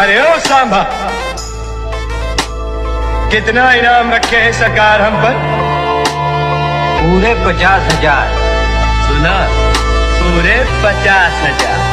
अरे ओ सांबा कितना इनाम रखे है सरकार हम पर? पूरे पचास हज़ार। सुना? पूरे पचास हज़ार।